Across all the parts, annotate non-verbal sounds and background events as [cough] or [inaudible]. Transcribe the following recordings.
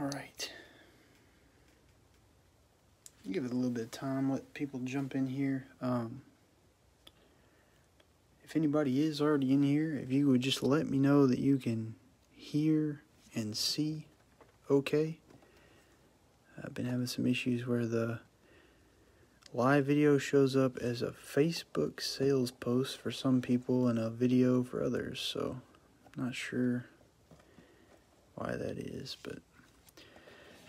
All right. Give it a little bit of time, let people jump in here. Um, if anybody is already in here, if you would just let me know that you can hear and see okay. I've been having some issues where the live video shows up as a Facebook sales post for some people and a video for others, so I'm not sure why that is, but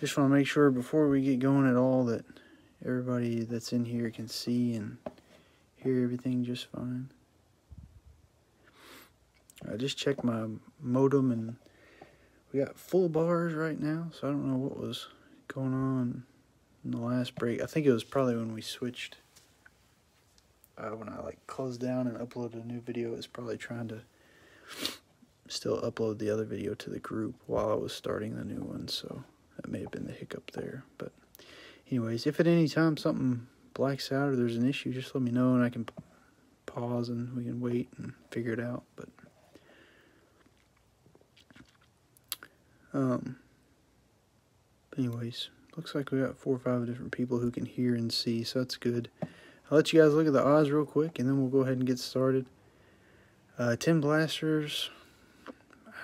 just want to make sure before we get going at all that everybody that's in here can see and hear everything just fine. I just checked my modem and we got full bars right now, so I don't know what was going on in the last break. I think it was probably when we switched. Uh, when I like closed down and uploaded a new video, it was probably trying to still upload the other video to the group while I was starting the new one, so that may have been the hiccup there. But, anyways, if at any time something blacks out or there's an issue, just let me know and I can pause and we can wait and figure it out. But, um, anyways, looks like we got four or five different people who can hear and see, so that's good. I'll let you guys look at the odds real quick and then we'll go ahead and get started. Uh, 10 blasters.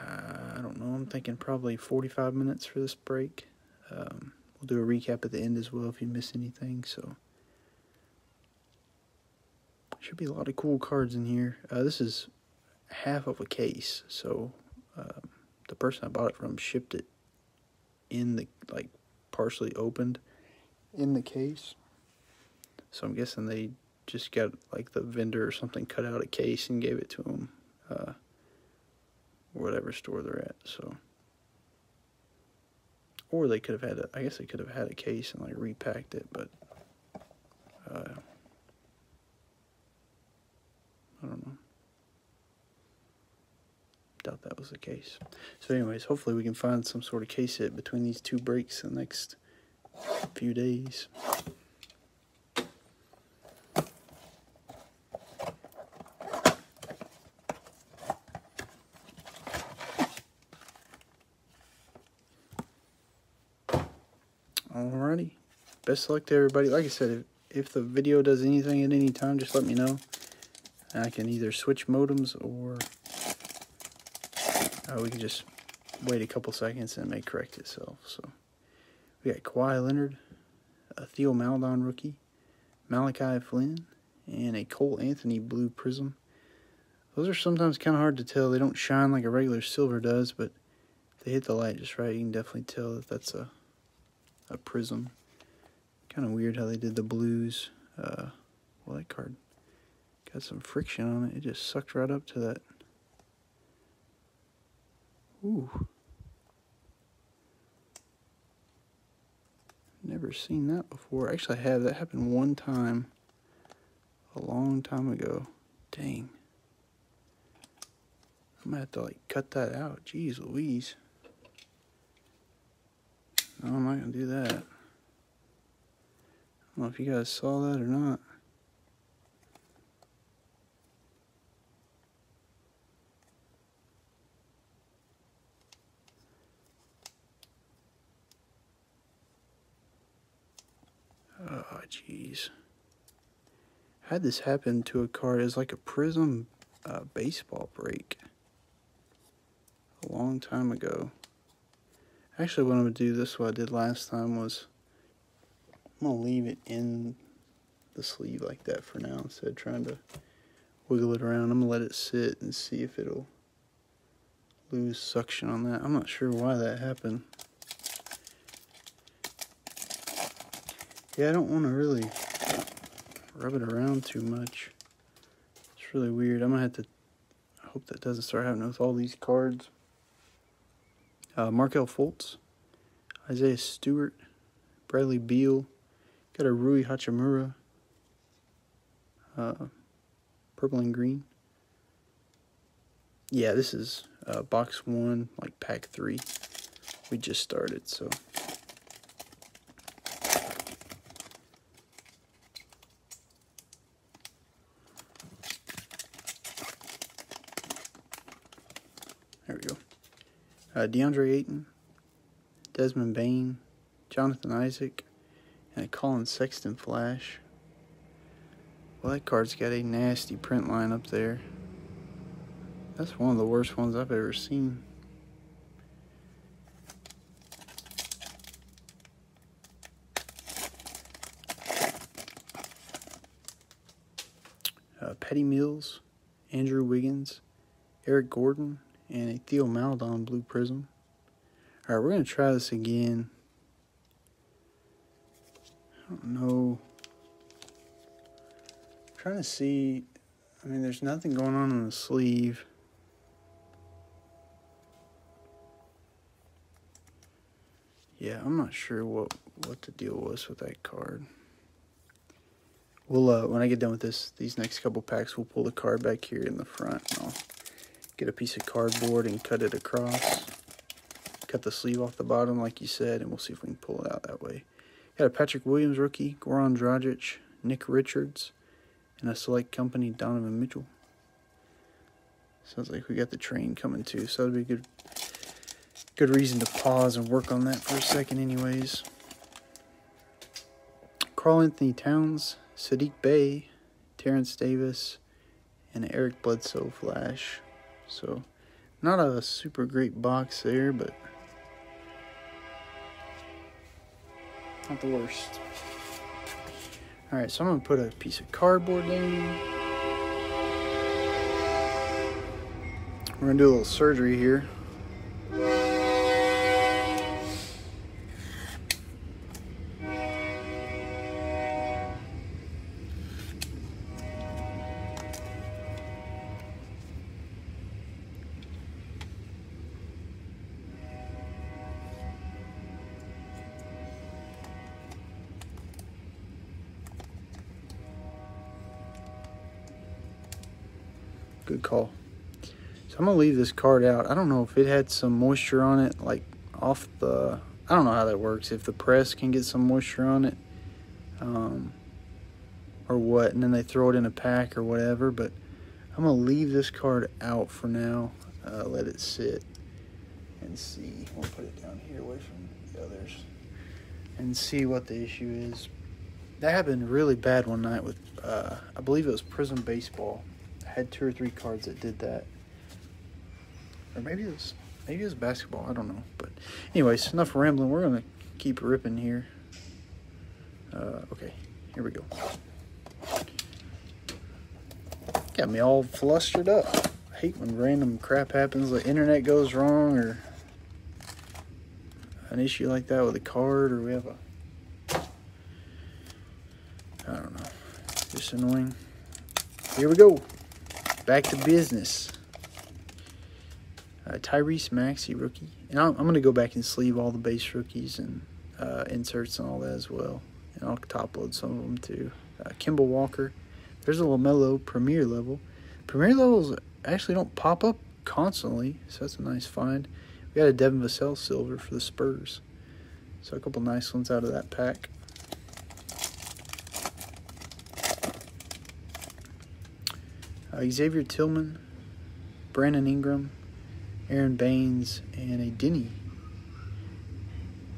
Uh, I don't know. I'm thinking probably 45 minutes for this break. Um, we'll do a recap at the end as well if you miss anything. So, should be a lot of cool cards in here. Uh, this is half of a case, so um, the person I bought it from shipped it in the like partially opened in the case. So I'm guessing they just got like the vendor or something cut out a case and gave it to them, uh, whatever store they're at. So, or they could have had, a, I guess they could have had a case and like repacked it, but uh, I don't know. Doubt that was the case. So, anyways, hopefully we can find some sort of case hit between these two breaks in the next few days. Alrighty. Best luck to everybody. Like I said, if, if the video does anything at any time, just let me know. I can either switch modems or uh, we can just wait a couple seconds and it may correct itself. So we got Kawhi Leonard, a Theo Maledon rookie, Malachi Flynn, and a Cole Anthony blue prism. Those are sometimes kind of hard to tell. They don't shine like a regular silver does, but if they hit the light just right, you can definitely tell that that's a a prism. Kind of weird how they did the blues. Uh, well, that card got some friction on it. It just sucked right up to that. Ooh. Never seen that before. Actually, I have. That happened one time a long time ago. Dang. I'm gonna have to like cut that out. Jeez Louise. No, I'm not gonna do that. I don't know if you guys saw that or not. Oh, jeez. Had this happen to a card as like a Prism uh, baseball break a long time ago. Actually, what I'm going to do, this what I did last time, was I'm going to leave it in the sleeve like that for now instead of trying to wiggle it around. I'm going to let it sit and see if it'll lose suction on that. I'm not sure why that happened. Yeah, I don't want to really rub it around too much. It's really weird. I'm going to have to, I hope that doesn't start happening with all these cards. Uh, Markelle Fultz, Isaiah Stewart, Bradley Beal, got a Rui Hachimura, uh, purple and green. Yeah, this is uh, box one, like pack three. We just started, so. There we go. Uh, DeAndre Ayton, Desmond Bane, Jonathan Isaac, and a Collin Sexton flash. Well, that card's got a nasty print line up there. That's one of the worst ones I've ever seen. Uh, Patty Mills, Andrew Wiggins, Eric Gordon, and a Theo Maledon Blue Prism. Alright, we're going to try this again. I don't know. I'm trying to see. I mean, there's nothing going on in the sleeve. Yeah, I'm not sure what what the deal was with that card. We'll uh, when I get done with this, these next couple packs, we'll pull the card back here in the front. And I'll get a piece of cardboard and cut it across. Cut the sleeve off the bottom, like you said, and we'll see if we can pull it out that way. Got a Patrick Williams rookie, Goran Dragic, Nick Richards, and a select company, Donovan Mitchell. Sounds like we got the train coming too, so that'd be a good, good reason to pause and work on that for a second, anyways. Karl-Anthony Towns, Saddiq Bey, Terence Davis, and Eric Bledsoe Flash. So, not a super great box there, but not the worst. Alright, so I'm to put a piece of cardboard down. We're to do a little surgery here. Gonna leave this card out. I don't know if it had some moisture on it, like off the. I don't know how that works. If the press can get some moisture on it, um, or what, and then they throw it in a pack or whatever. But I'm gonna leave this card out for now. Uh, let it sit and see. We'll put it down here away from the others and see what the issue is. That happened really bad one night with, uh, I believe it was Prism Baseball had two or three cards that did that. Or maybe it was maybe it was basketball. I don't know. But anyways, enough rambling. We're gonna keep ripping here. Uh, okay, here we go. Got me all flustered up. I hate when random crap happens, the internet goes wrong or an issue like that with a card, or we have a I don't know, just annoying. Here we go back to business. Uh, Tyrese Maxey rookie, and I'm, I'm going to go back and sleeve all the base rookies and uh, inserts and all that as well, and I'll top load some of them too. Uh, Kemba Walker, there's a Lamelo Premier level. Premier levels actually don't pop up constantly, so that's a nice find. We got a Devin Vassell silver for the Spurs, so a couple nice ones out of that pack. uh, Xavier Tillman, Brandon Ingram, Aron Baynes, and a Denny.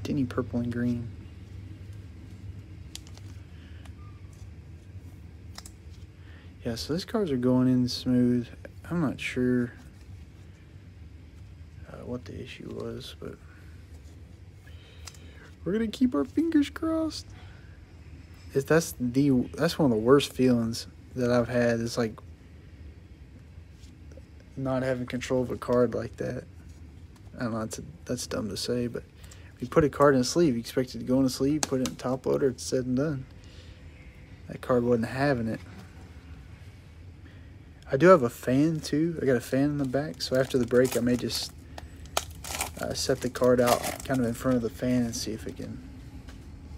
Denny purple and green. Yeah, so these cards are going in smooth. I'm not sure uh, what the issue was, but we're gonna keep our fingers crossed. If that's the that's one of the worst feelings that I've had. It's like not having control of a card like that. I don't know, that's, that's dumb to say, but if you put a card in a sleeve, you expect it to go in a sleeve, put it in top loader, it's said and done. That card wasn't having it. I do have a fan too. I got a fan in the back, so after the break, I may just uh, set the card out kind of in front of the fan and see if it can.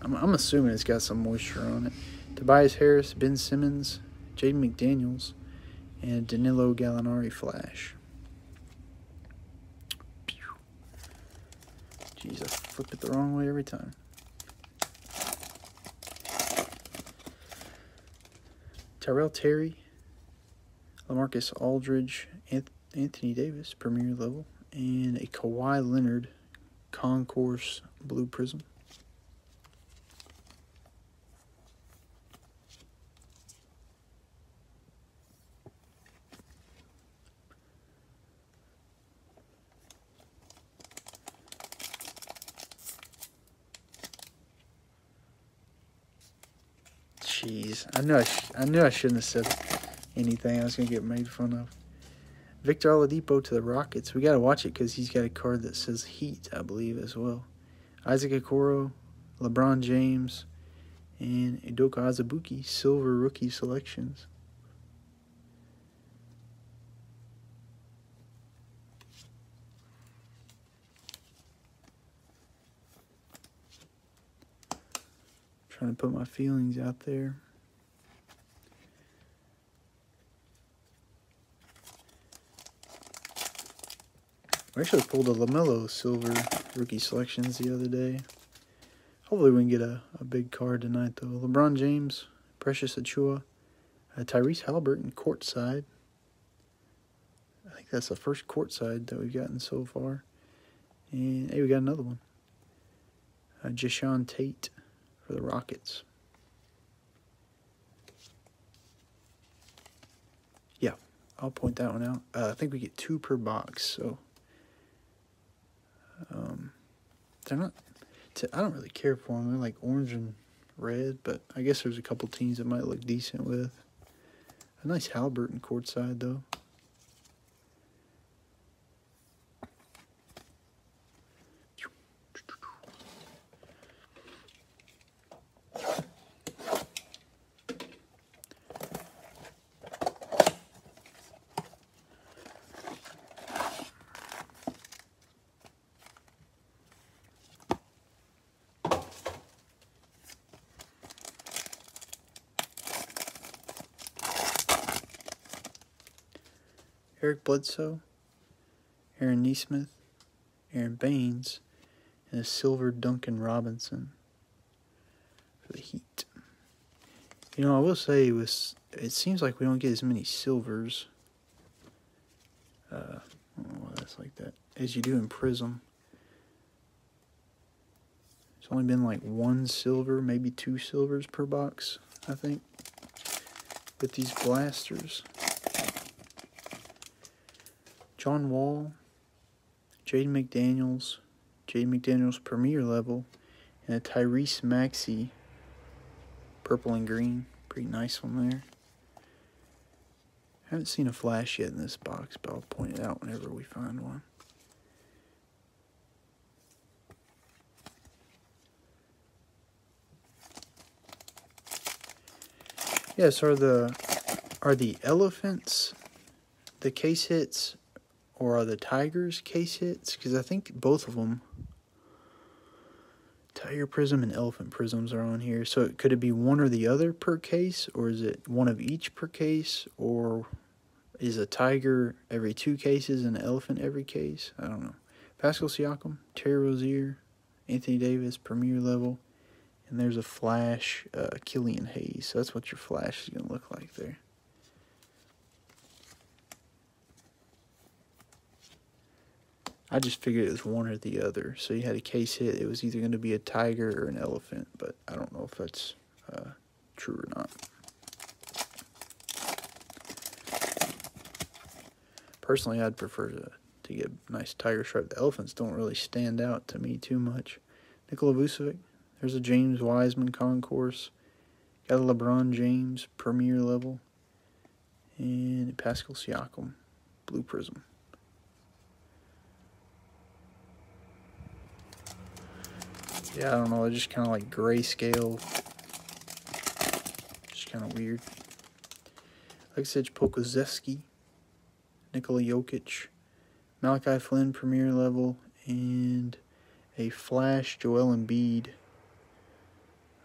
I'm, I'm assuming it's got some moisture on it. Tobias Harris, Ben Simmons, Jaden McDaniels, and Danilo Gallinari flash. Jeez, I flip it the wrong way every time. Tyrell Terry, Lamarcus Aldridge, Anthony Davis, premier level, and a Kawhi Leonard Concourse Blue Prism. Jeez, I knew I, I knew I shouldn't have said anything. I was gonna get made fun of. Victor Oladipo to the Rockets. We gotta watch it because he's got a card that says Heat, I believe, as well. Isaac Okoro, LeBron James, and Udoka Azubuike, silver rookie selections. Trying to put my feelings out there. We actually pulled a LaMelo silver rookie selections the other day. Hopefully we can get a, a big card tonight, though. LeBron James, Precious Achiuwa, uh, Tyrese Halliburton, courtside. I think that's the first courtside that we've gotten so far. And hey, we got another one. Uh, Jae'Sean Tate for the Rockets. Yeah, I'll point that one out. Uh, I think we get two per box, so um, they're not. I don't really care for them. They're like orange and red, but I guess there's a couple teams that might look decent with. A nice Halliburton courtside though. Eric Bledsoe, Aaron Nesmith, Aron Baynes, and a silver Duncan Robinson for the Heat. You know, I will say it was. It seems like we don't get as many silvers. Uh, oh, that's like that as you do in Prism. It's only been like one silver, maybe two silvers per box, I think, with these blasters. John Wall, Jaden McDaniels, Jaden McDaniels Premier level, and a Tyrese Maxey purple and green. Pretty nice one there. Haven't seen a flash yet in this box, but I'll point it out whenever we find one. Yes, are the are the elephants the case hits or are the Tigers case hits? Because I think both of them, Tiger Prism and Elephant Prisms, are on here. So could it be one or the other per case, or is it one of each per case, or is a Tiger every two cases and an Elephant every case? I don't know. Pascal Siakam, Terry Rozier, Anthony Davis, Premier level, and there's a Flash, uh, Killian Hayes. So that's what your Flash is going to look like there. I just figured it was one or the other. So you had a case hit. It was either going to be a tiger or an elephant, but I don't know if that's uh, true or not. Personally, I'd prefer to, to get a nice tiger stripe. The elephants don't really stand out to me too much. Nikola Vucevic. There's a James Wiseman concourse. Got a LeBron James premier level. And Pascal Siakam blue prism. Yeah, I don't know. It's just kind of like grayscale. Just kind of weird. Aleksej Pokusevski, Nikola Jokic, Malachi Flynn Premier level, and a Flash Joel Embiid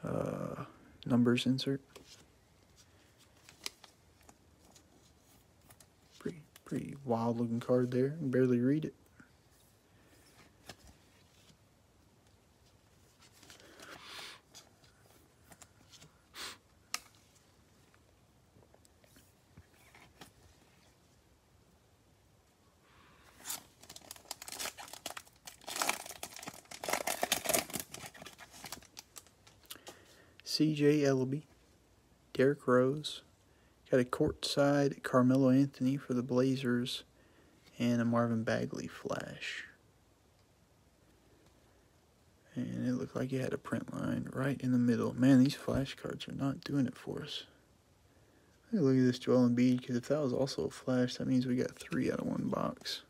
uh, numbers insert. Pretty, pretty wild looking card there. I barely read it. C.J. Elleby, Derrick Rose, got a courtside Carmelo Anthony for the Blazers, and a Marvin Bagley flash. And it looked like it had a print line right in the middle. Man, these flashcards are not doing it for us. Look at this Joel Embiid, because if that was also a flash, that means we got three out of one box.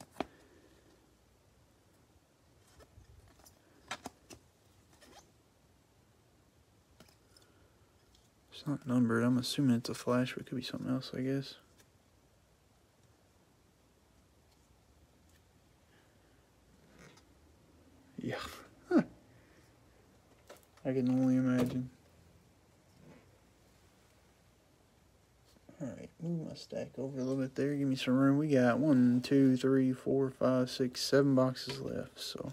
Not numbered. I'm assuming it's a flash, but it could be something else, I guess. Yeah. Huh. I can only imagine. Alright, move my stack over a little bit there. Give me some room. We got one, two, three, four, five, six, seven boxes left, so.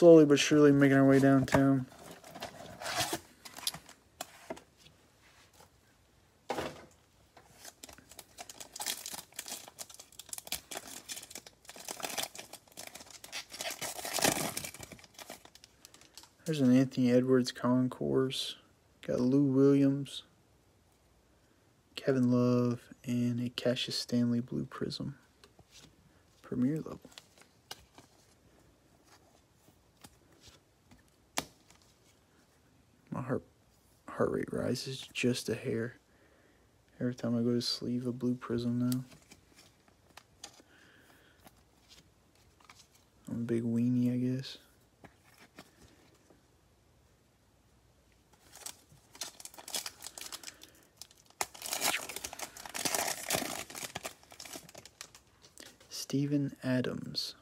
Slowly but surely making our way downtown. There's an Anthony Edwards concourse. Got Lou Williams, Kevin Love, and a Cassius Stanley Blue Prism. Premier level. My heart heart rate rises just a hair every time I go to sleeve a blue prism now. I'm a big weenie, I guess. Steven Adams,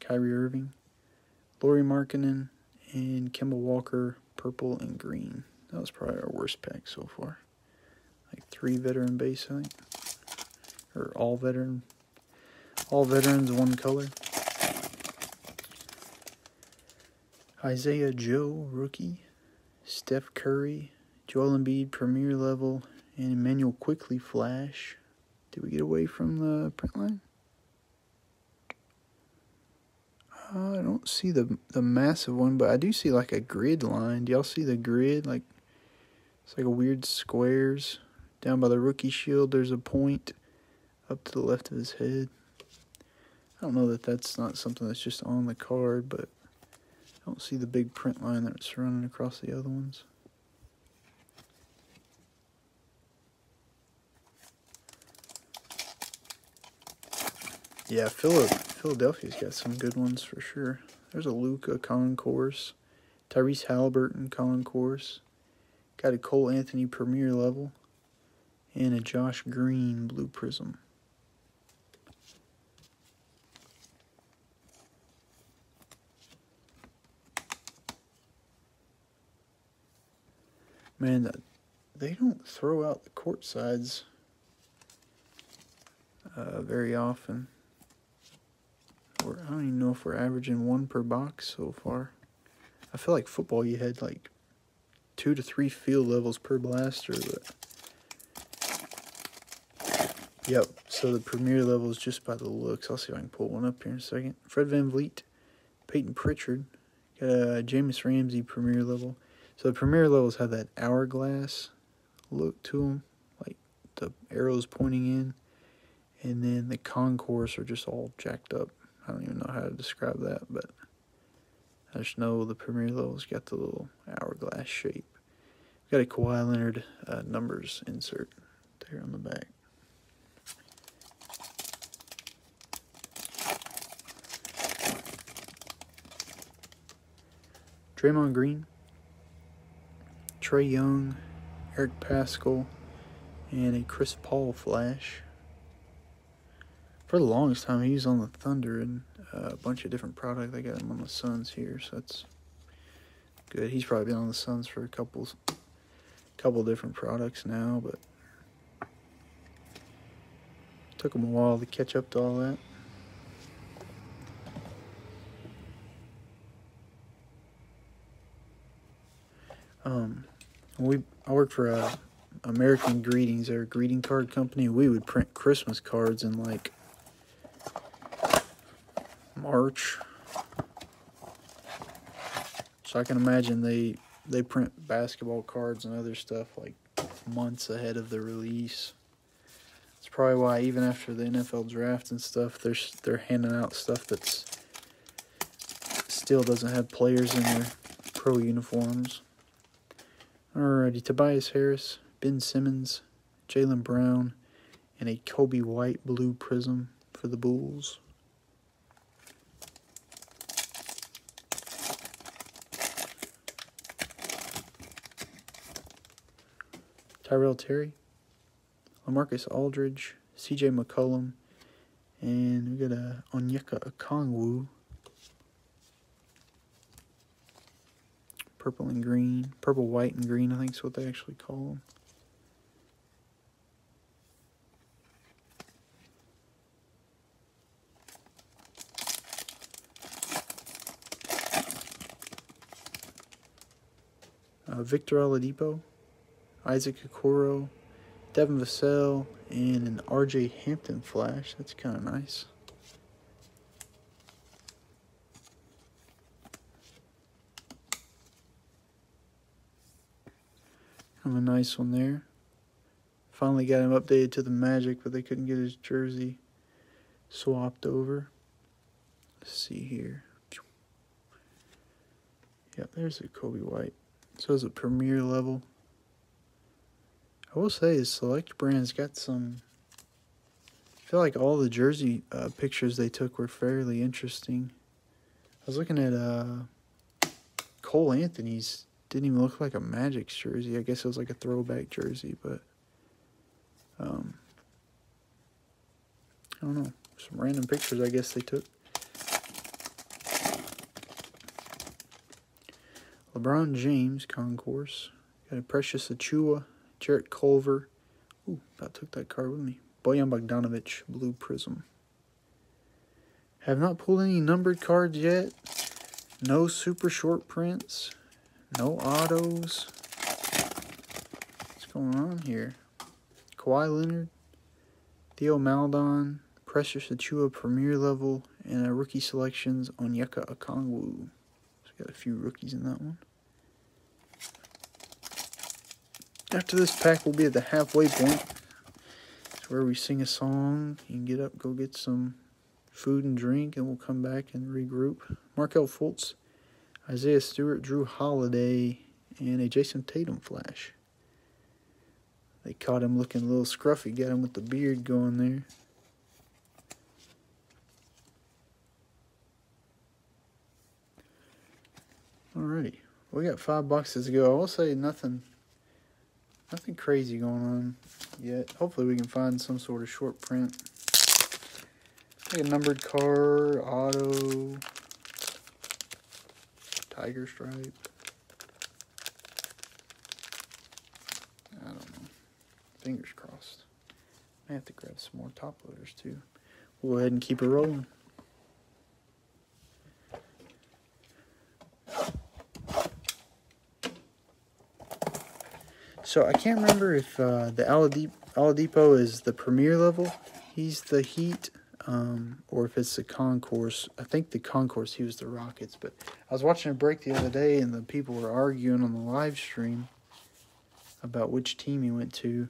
Kyrie Irving, Lauri Markkanen, and Kemba Walker, purple and green. That was probably our worst pack so far. Like three veteran base, I think. Or all veteran. All veterans, one color. Isaiah Joe, rookie. Steph Curry, Joel Embiid, premier level, and Immanuel Quickley, flash. Did we get away from the print line? Uh, I don't see the the massive one, but I do see like a grid line. Do y'all see the grid? Like it's like a weird squares down by the rookie shield. There's a point up to the left of his head. I don't know that that's not something that's just on the card, but I don't see the big print line that's running across the other ones. Yeah, Philadelphia's got some good ones for sure. There's a Luka Concourse, Tyrese Halliburton Concourse, got a Cole Anthony Premier level, and a Josh Green Blue Prism. Man, they don't throw out the court sides uh, very often. We're, I don't even know if we're averaging one per box so far. I feel like football you had like two to three field levels per blaster, but Yep, so the premier level is just by the looks. I'll see if I can pull one up here in a second. Fred Van VanVleet, Payton Pritchard, got a Jahmi'us Ramsey premier level. So the premier levels have that hourglass look to them, like the arrows pointing in. And then the concourse are just all jacked up. I don't even know how to describe that, but I just know the Premier Level's got the little hourglass shape. Got a Kawhi Leonard uh, numbers insert there on the back. Draymond Green, Trae Young, Eric Paschall, and a Chris Paul flash for the longest time, he was on the Thunder and a bunch of different product. They got him on the Suns here, so that's good. He's probably been on the Suns for a couple, couple different products now, but took him a while to catch up to all that. Um, we I work for a uh, American Greetings, our greeting card company. We would print Christmas cards in like March. So I can imagine they they print basketball cards and other stuff like months ahead of the release. It's probably why even after the NFL draft and stuff, they're they're handing out stuff that's still doesn't have players in their pro uniforms. Alrighty, Tobias Harris, Ben Simmons, Jaylen Brown, and a Coby White blue prism for the Bulls. Tyrell Terry, Lamarcus Aldridge, CJ McCollum, and we got a Onyeka Okongwu. Purple and green, purple, white, and green, I think is what they actually call them. Uh, Victor Oladipo, Isaac Okoro, Devin Vassell, and an RJ Hampton flash. That's kind of nice. Kind of a nice one there. Finally got him updated to the Magic, but they couldn't get his jersey swapped over. Let's see here. Yep, there's a Coby White. So it's a premier level. I will say, Select Brands got some. I feel like all the jersey uh, pictures they took were fairly interesting. I was looking at uh, Cole Anthony's. Didn't even look like a Magic jersey. I guess it was like a throwback jersey, but um, I don't know. Some random pictures I guess they took. LeBron James concourse. Got a Precious Achiuwa Jarrett Culver. Ooh, about took that card with me. Bojan Bogdanovic, Blue Prism. Have not pulled any numbered cards yet. No super short prints. No autos. What's going on here? Kawhi Leonard, Theo Maledon, Precious Achiuwa Premier Level, and a rookie selections Onyeka Okongwu. So got a few rookies in that one. After this pack, we'll be at the halfway point. It's where we sing a song. You can get up, go get some food and drink, and we'll come back and regroup. Markelle Fultz, Isaiah Stewart, Jrue Holiday, and a Jayson Tatum flash. They caught him looking a little scruffy, got him with the beard going there. Alrighty, we got five boxes to go. I will say nothing Nothing crazy going on yet. Hopefully we can find some sort of short print. Like a numbered car, auto, tiger stripe. I don't know. Fingers crossed. I have to grab some more top loaders too. We'll go ahead and keep it rolling. So I can't remember if uh, the Oladipo is the premier level. He's the Heat, um, or if it's the Concourse. I think the Concourse. He was the Rockets. But I was watching a break the other day, and the people were arguing on the live stream about which team he went to,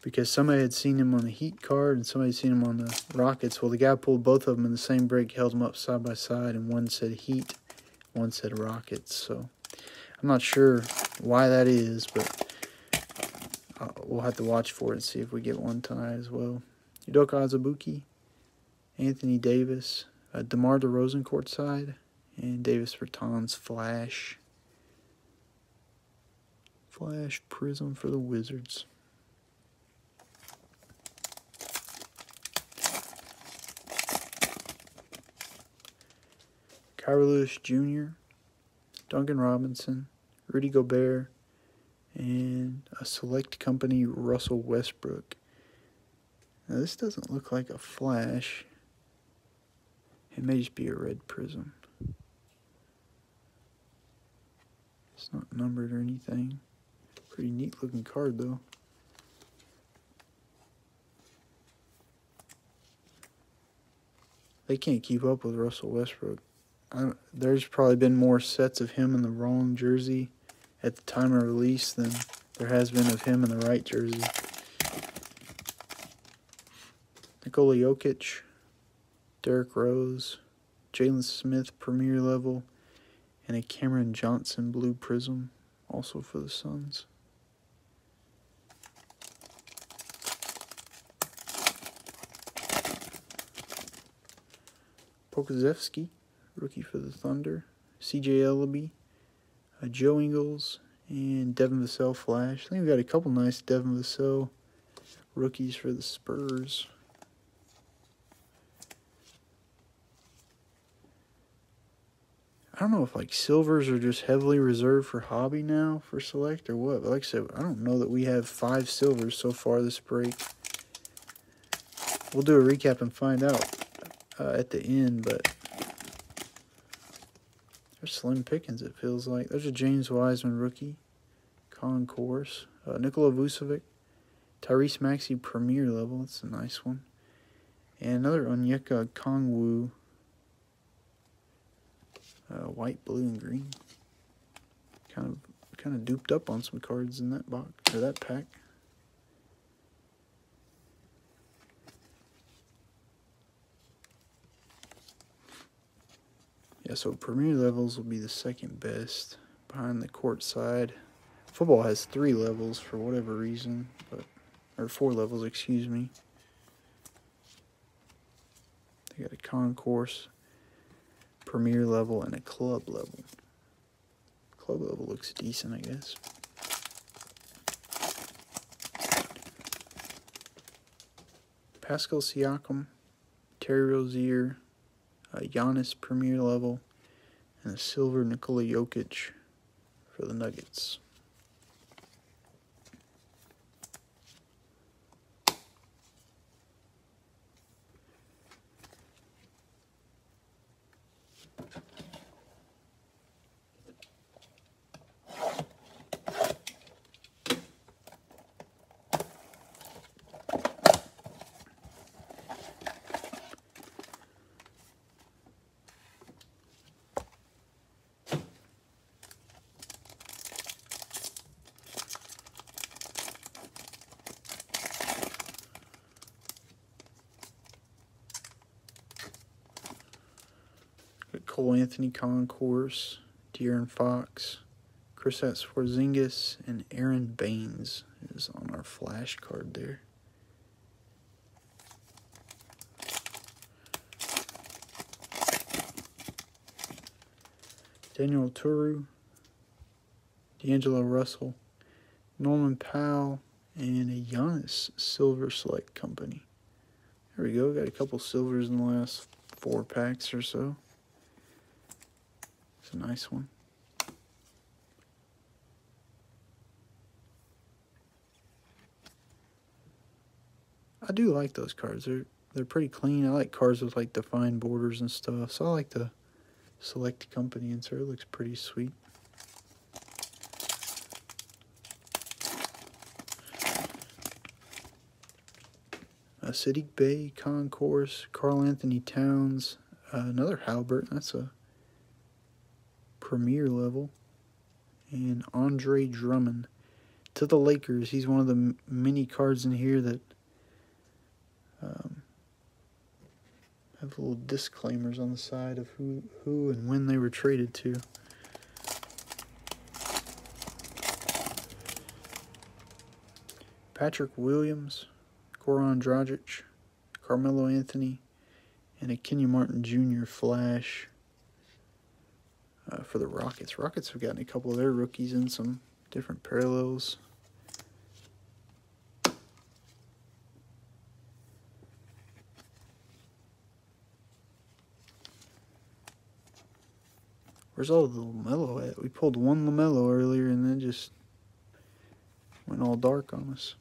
because somebody had seen him on the Heat card and somebody had seen him on the Rockets. Well, the guy pulled both of them in the same break, held them up side by side, and one said Heat, one said Rockets. So I'm not sure why that is, but uh, we'll have to watch for it and see if we get one tonight as well. Udoka Azubuike, Anthony Davis, uh, DeMar DeRozan courtside, and Davis Bertans Flash. Flash Prism for the Wizards. Kira Lewis Jr., Duncan Robinson, Rudy Gobert, and a select company Russell Westbrook. Now this doesn't look like a flash. It may just be a red prism. It's not numbered or anything. Pretty neat looking card though. they can't keep up with Russell Westbrook. there's probably been more sets of him in the wrong jersey at the time of release than there has been of him in the right jersey. Nikola Jokic, Derrick Rose, Jalen Smith premier level, and a Cameron Johnson blue prism also for the Suns. Pokusevski, rookie for the Thunder. CJ Elleby, uh, Joe Ingles, and Devin Vassell Flash. I think we got a couple nice Devin Vassell rookies for the Spurs. I don't know if like silvers are just heavily reserved for hobby now for select or what. But like I said, I don't know that we have five silvers so far this break. We'll do a recap and find out uh, at the end, but there's slim pickings, it feels like. There's a James Wiseman rookie, concourse, uh, Nikola Vucevic, Tyrese Maxey premier level. That's a nice one. And another Onyeka Kongwu, uh, white, blue, and green. Kind of, kind of duped up on some cards in that box or that pack. Yeah, so premier levels will be the second best behind the court side. Football has three levels for whatever reason, but or four levels, excuse me. They got a concourse, premier level, and a club level. Club level looks decent, I guess. Pascal Siakam, Terry Rozier, a Giannis Premier level, and a silver Nikola Jokic for the Nuggets. Cole Anthony Concourse, De'Aaron Fox, Kristaps Porzingis, and Aron Baynes is on our flash card there. Daniel Turu, D'Angelo Russell, Norman Powell, and a Giannis Silver Select Company. There we go. Got a couple silvers in the last four packs or so. It's a nice one. I do like those cards. They're they're pretty clean. I like cards with like defined borders and stuff. So I like the select company insert. It looks pretty sweet. A Saddiq Bey Concourse, Karl-Anthony Towns, uh, another Halbert. That's a premier level. And Andre Drummond to the Lakers. He's one of the many cards in here that um, have little disclaimers on the side of who, who and when they were traded to. Patrick Williams, Goran Dragic, Carmelo Anthony, and a Kenyon Martin Jr. Flash uh, for the Rockets. Rockets have gotten a couple of their rookies in some different parallels. Where's all the LaMelo at? We pulled one LaMelo earlier and then just went all dark on us.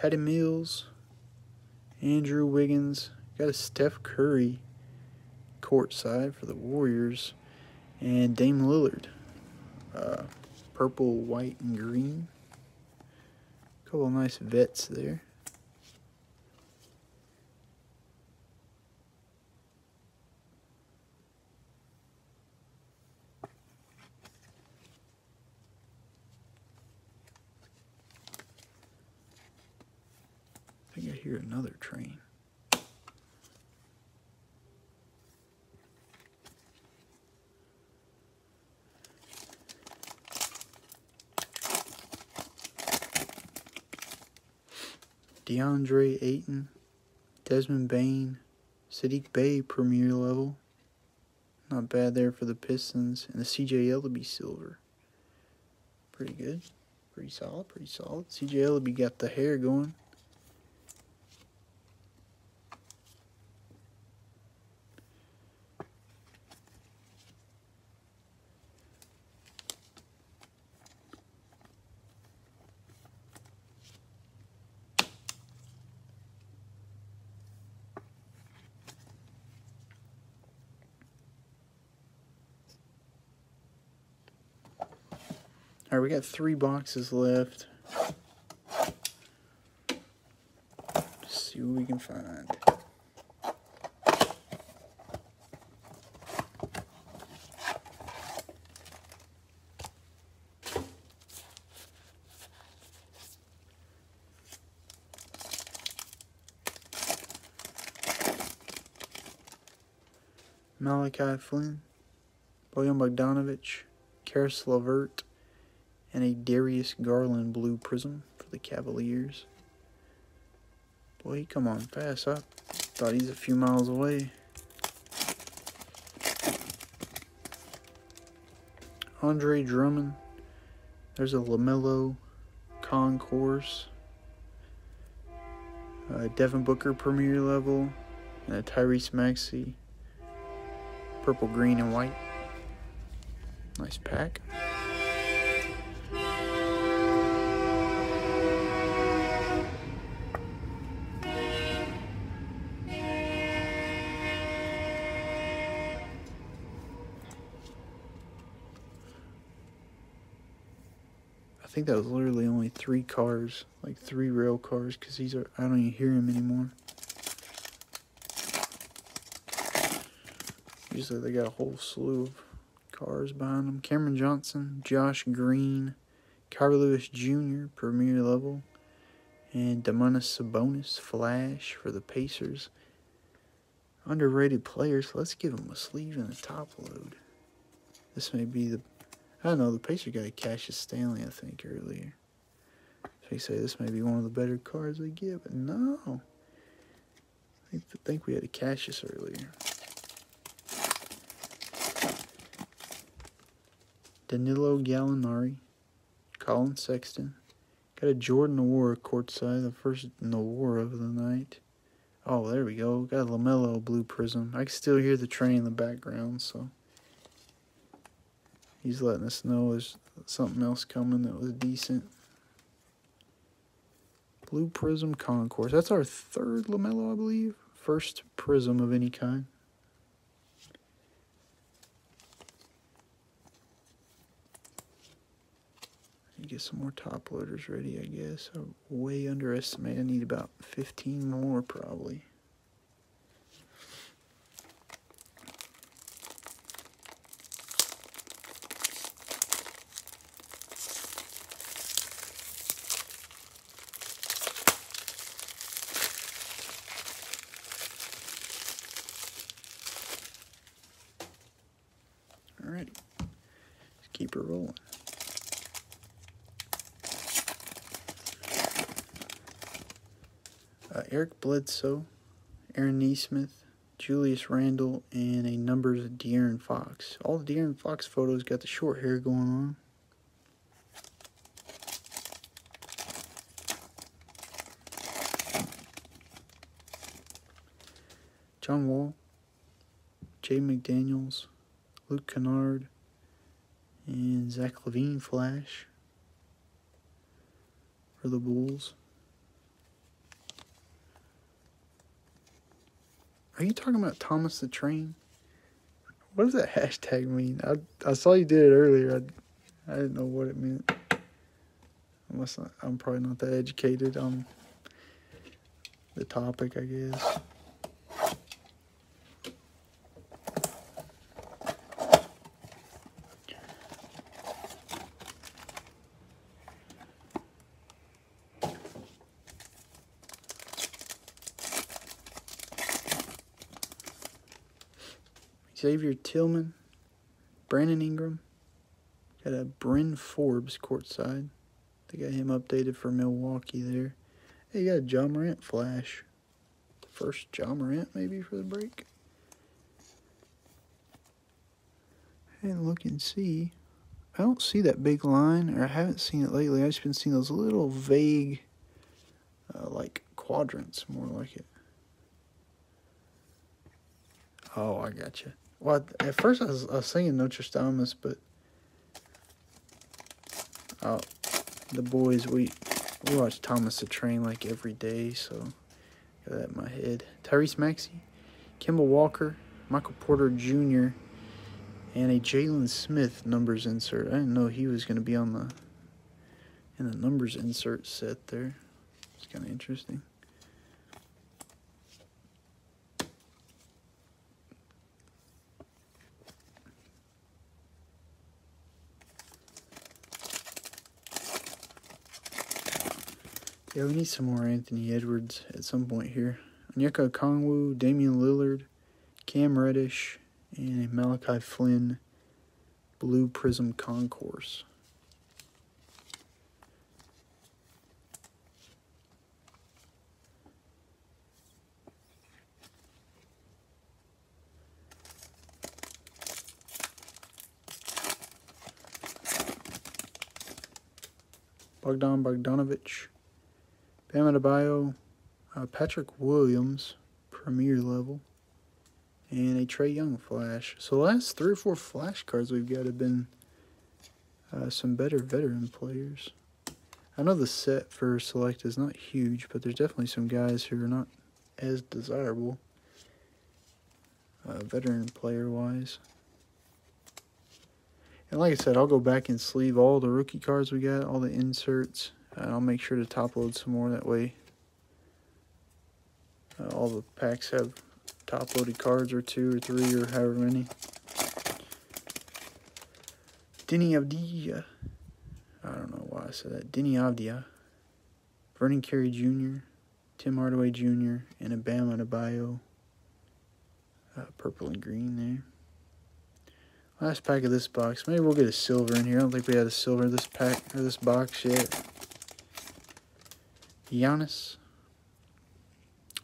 Patty Mills, Andrew Wiggins, got a Steph Curry courtside for the Warriors, and Dame Lillard, uh, purple, white, and green. A couple of nice vets there. Another train. DeAndre Ayton, Desmond Bane, Saddiq Bey premier level. Not bad there for the Pistons. And the CJ Elleby silver. Pretty good. Pretty solid, pretty solid. CJ Elleby got the hair going. We got three boxes left. Let's see what we can find. Malachi Flynn, William Bogdanovich, Caris LeVert, and a Darius Garland blue prism for the Cavaliers. Boy, come on, pass up. Thought he's a few miles away. Andre Drummond. There's a LaMelo concourse. Uh, Devin Booker premier level. And a Tyrese Maxey. Purple, green, and white. Nice pack. Think that was literally only three cars, like three rail cars, because these are, I don't even hear them anymore. Usually they got a whole slew of cars behind them. Cameron Johnson, Josh Green, Kira Lewis Jr., premier level, and Domantas Sabonis, Flash for the Pacers. Underrated players. Let's give them a sleeve and a top load. This may be the I don't know. The Pacers got a Cassius Stanley, I think, earlier. So you say this may be one of the better cards they get, but no. I think we had a Cassius earlier. Danilo Gallinari, Collin Sexton. Got a Jordan Nwora courtside, the first Nwora of the night. Oh, there we go. Got a LaMelo blue prism. I can still hear the train in the background, so he's letting us know there's something else coming that was decent. Blue Prism Concourse. That's our third LaMelo, I believe. First prism of any kind. Get some more top loaders ready, I guess. I way underestimate. I need about 15 more, probably. Alrighty. Let's keep her rolling. Uh, Eric Bledsoe, Aaron Nesmith, Julius Randle, and a numbers of De'Aaron Fox. All the De'Aaron Fox photos got the short hair going on. John Wall, Jay McDaniels, Luke Kennard, and Zach LaVine Flash for the Bulls. Are you talking about Thomas the Train? What does that [laughs] hashtag mean? I, I saw you did it earlier. I, I didn't know what it meant. Unless I, I'm probably not that educated on the topic, I guess. Xavier Tillman, Brandon Ingram, got a Bryn Forbes courtside. They got him updated for Milwaukee there. Hey, you got a Ja Morant flash. First Ja Morant maybe for the break. And look and see. I don't see that big line, or I haven't seen it lately. I've just been seeing those little vague, uh, like quadrants, more like it. Oh, I got you. Well, at first I was, I was thinking Nostradamus, but oh, the boys we we watch Thomas the Train like every day, so got that in my head. Tyrese Maxey, Kemba Walker, Michael Porter Jr., and a Jalen Smith numbers insert. I didn't know he was going to be on the in the numbers insert set there. It's kind of interesting. Yeah, we need some more Anthony Edwards at some point here. Onyeka Okongwu, Damian Lillard, Cam Reddish, and Malachi Flynn Blue Prism Concourse. Bogdan Bogdanovic. Bam Adebayo, uh, Patrick Williams, Premier level, and a Trae Young flash. So the last three or four flash cards we've got have been uh, some better veteran players. I know the set for select is not huge, but there's definitely some guys who are not as desirable, uh, veteran player wise. And like I said, I'll go back and sleeve all the rookie cards we got, all the inserts. And I'll make sure to top load some more that way. Uh, all the packs have top loaded cards or two or three or however many. Deni Avdija. I don't know why I said that. Deni Avdija. Vernon Carey Jr., Tim Hardaway Jr., and a Adebayo. Uh, purple and green there. Last pack of this box. Maybe we'll get a silver in here. I don't think we had a silver in this pack or this box yet. Giannis,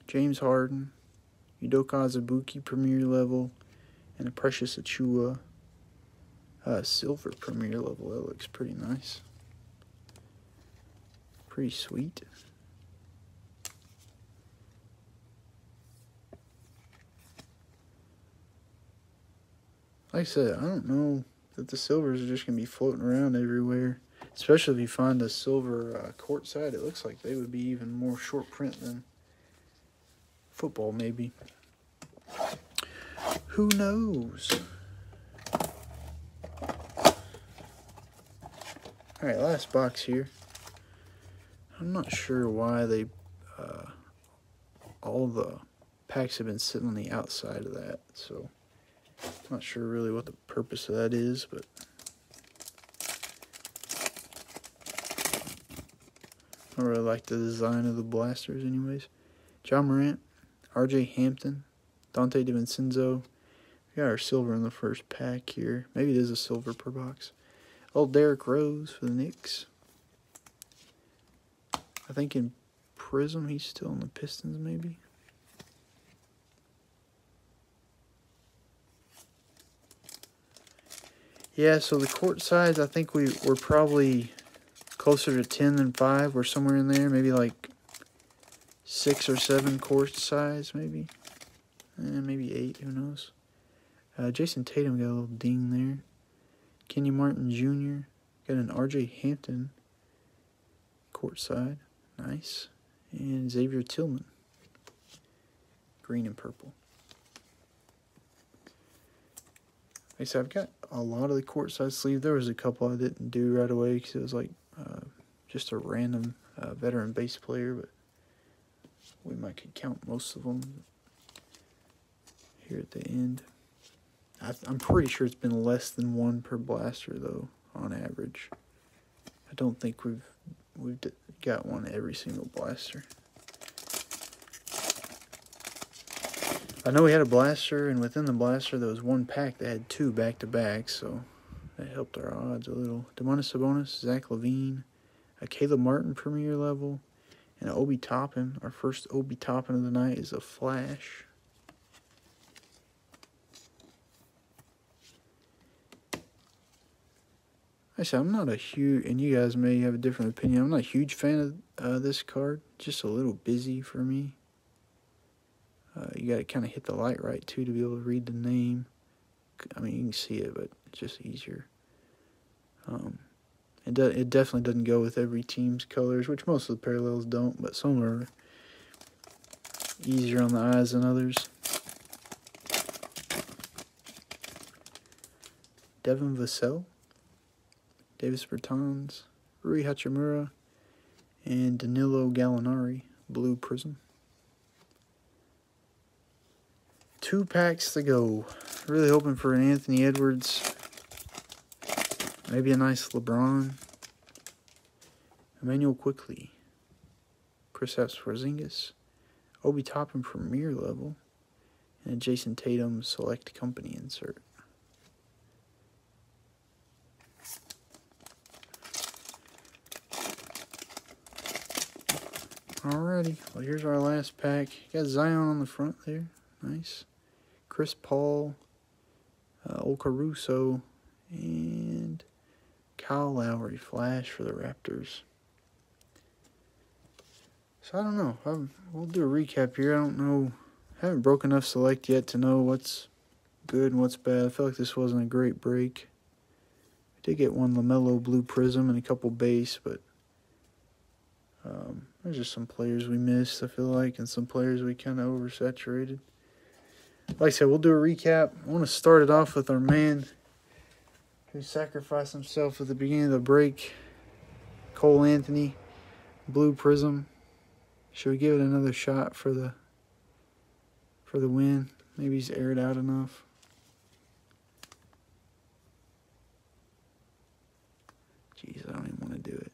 James Harden, Udoka Azubuike Premier level, and a Precious Achiuwa uh, Silver Premier level. That looks pretty nice. Pretty sweet. Like I said, I don't know that the silvers are just going to be floating around everywhere. Especially if you find a silver uh, court side, it looks like they would be even more short print than football, maybe. Who knows? Alright, last box here. I'm not sure why they, uh, all the packs have been sitting on the outside of that, so I'm not sure really what the purpose of that is, but I really like the design of the blasters, anyways. John Morant, R.J. Hampton, Donte DiVincenzo. We got our silver in the first pack here. Maybe it is a silver per box. Old Derrick Rose for the Knicks. I think in Prism he's still in the Pistons, maybe. Yeah, so the court size, I think we were probably closer to 10 than 5. We're somewhere in there, maybe like 6 or 7 court size, maybe. Eh, maybe 8, who knows. Uh, Jayson Tatum got a little ding there. Kenyon Martin Jr. got an RJ Hampton court side. Nice. And Xavier Tillman. Green and purple. Like I said, I've got a lot of the court side sleeve. There was a couple I didn't do right away because it was like just a random uh, veteran base player, but we might could count most of them here at the end. I am pretty sure it's been less than one per blaster though, on average. I don't think we've we've got one every single blaster. I know we had a blaster, and within the blaster there was one pack that had two back to back, so that helped our odds a little. Domantas Sabonis, Zach LaVine, a Caleb Martin Premier level, and an Obi Toppin. Our first Obi Toppin of the night is a Flash. I said I'm not a huge, and you guys may have a different opinion. I'm not a huge fan of uh, this card. Just a little busy for me. Uh, you got to kind of hit the light right too to be able to read the name. I mean, you can see it, but just easier. Um, it it definitely doesn't go with every team's colors, which most of the parallels don't, but some are easier on the eyes than others. Devin Vassell. Davis Bertans, Rui Hachimura, and Danilo Gallinari, Blue Prism. Two packs to go. Really hoping for an Anthony Edwards. Maybe a nice LeBron. Immanuel Quickley. Kristaps Porzingis. Obi Toppin Premier level. And a Jayson Tatum Select Company insert. Alrighty, well here's our last pack. got Zion on the front there, nice. Chris Paul, uh, Caruso, and Kyle Lowry flash for the Raptors. So I don't know. I'm, we'll do a recap here. I don't know. I haven't broken enough select yet to know what's good and what's bad. I feel like this wasn't a great break. I did get one LaMelo Blue Prism and a couple base, but um, there's just some players we missed, I feel like, and some players we kind of oversaturated. Like I said, we'll do a recap. I want to start it off with our man who sacrificed himself at the beginning of the break, Cole Anthony, Blue Prism. Should we give it another shot for the for the win? Maybe he's aired out enough. Jeez, I don't even want to do it.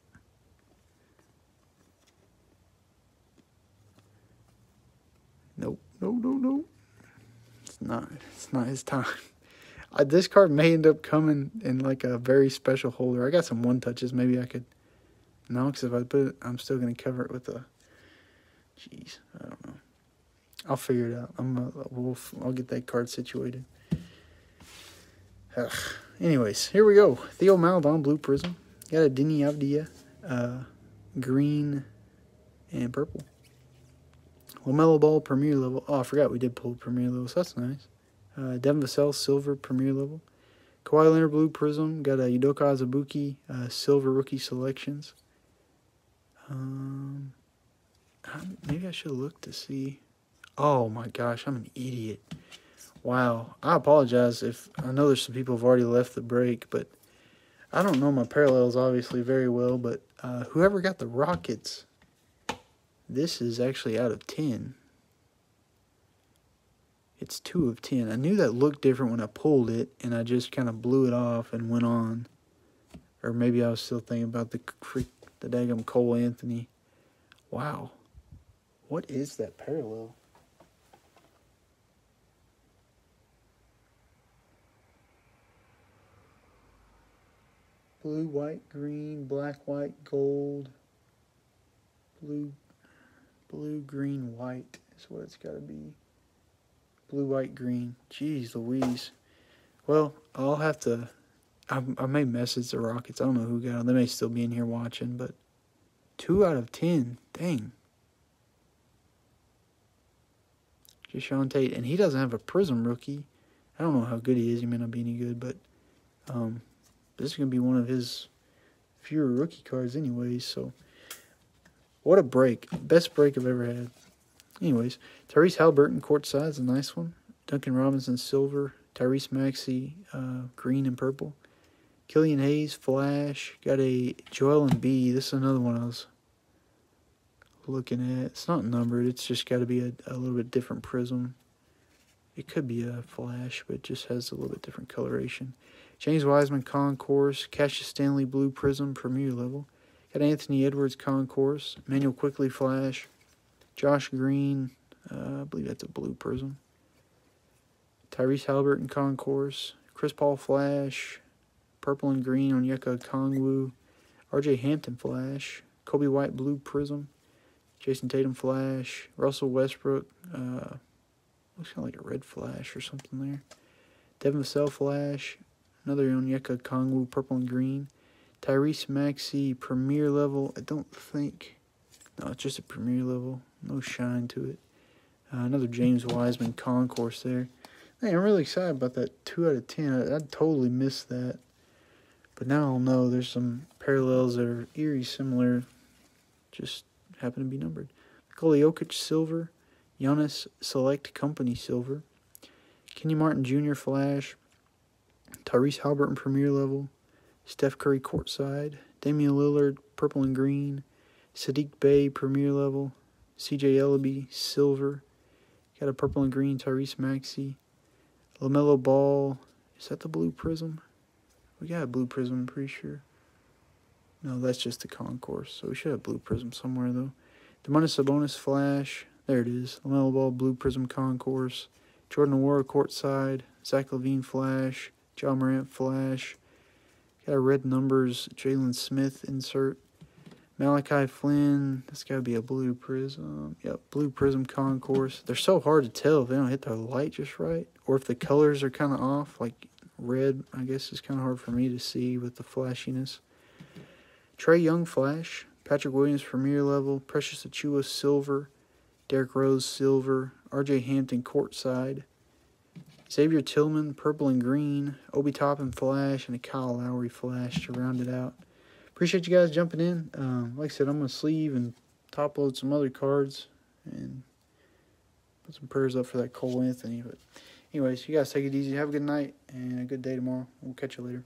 Nope, no, no, no. It's not. It's not his time. I, this card may end up coming in like a very special holder. I got some one touches. Maybe I could. No, because if I put it, I'm still gonna cover it with a. Jeez, I don't know. I'll figure it out. I'm. A, we'll. I'll get that card situated. Ugh. Anyways, here we go. Theo Maledon, Blue Prism. Got a Deni Avdija, uh, green and purple. LaMelo Ball Premier level. Oh, I forgot we did pull Premier level, so that's nice. Uh, Devin Vassell Silver Premier level. Kawhi Leonard Blue Prism. Got a Udoka Azubuike uh, Silver Rookie Selections. Um, maybe I should look to see. Oh my gosh, I'm an idiot. Wow. I apologize if I know there's some people who've already left the break, but I don't know my parallels obviously very well, but uh, whoever got the Rockets this is actually out of 10. It's 2 of 10. I knew that looked different when I pulled it, and I just kind of blew it off and went on. Or maybe I was still thinking about the freak, the daggum Cole Anthony. Wow. What is that parallel? Blue, white, green, black, white, gold, blue, Blue, green, white is what it's got to be. Blue, white, green. Jeez Louise. Well, I'll have to. I, I may message the Rockets. I don't know who got them. They may still be in here watching, but two out of ten. Dang. Jae'Sean Tate, and he doesn't have a Prism rookie. I don't know how good he is. He may not be any good, but um, this is gonna be one of his fewer rookie cards, anyways. So what a break. Best break I've ever had. Anyways, Tyrese Haliburton courtside is a nice one. Duncan Robinson silver. Tyrese Maxey uh, green and purple. Killian Hayes, Flash. Got a Joel Embiid. This is another one I was looking at. It's not numbered. It's just got to be a, a little bit different prism. It could be a Flash, but just has a little bit different coloration. James Wiseman Concourse, Cassius Stanley Blue Prism Premier Level. Got Anthony Edwards Concourse, Manuel Quickley Flash, Josh Green, uh, I believe that's a Blue Prism. Tyrese Haliburton Concourse, Chris Paul Flash, Purple and Green on Onyeka Okongwu, RJ Hampton Flash, Coby White Blue Prism, Jayson Tatum Flash, Russell Westbrook, uh, looks kind of like a red flash or something there. Devin Vassell Flash, another Onyeka Okongwu Purple and Green, Tyrese Maxey Premier Level. I don't think, no, it's just a Premier Level, no shine to it. Uh, another James Wiseman Concourse there. Hey, I'm really excited about that 2 out of 10. I, I totally missed that. But now I'll know there's some parallels that are eerie similar, just happen to be numbered. Nikola Jokic Silver, Giannis Select Company Silver, Kenny Martin Jr. Flash, Tyrese Haliburton Premier Level, Steph Curry Courtside, Damian Lillard Purple and Green, Saddiq Bey Premier Level, CJ Elleby Silver, got a Purple and Green Tyrese Maxey, LaMelo Ball. Is that the blue prism? We got a blue prism, I'm pretty sure. No, that's just the concourse. So we should have blue prism somewhere, though. Domantas Sabonis Flash. There it is. LaMelo Ball Blue Prism Concourse. Jordan Nwora Courtside. Zach LaVine Flash. Ja Morant Flash. Got a red numbers. Jalen Smith insert. Malachi Flynn. That's got to be a blue prism. Yep, blue prism concourse. They're so hard to tell if they don't hit the light just right. Or if the colors are kind of off. Like red, I guess, is kind of hard for me to see with the flashiness. Trae Young Flash. Patrick Williams Premier Level. Precious Achiuwa Silver. Derrick Rose Silver. RJ Hampton Courtside. Xavier Tillman, Purple and Green, Obi Toppin Flash, and a Kyle Lowry Flash to round it out. Appreciate you guys jumping in. Um, like I said, I'm going to sleeve and top load some other cards and put some prayers up for that Cole Anthony. But, anyways, you guys take it easy. Have a good night and a good day tomorrow. We'll catch you later.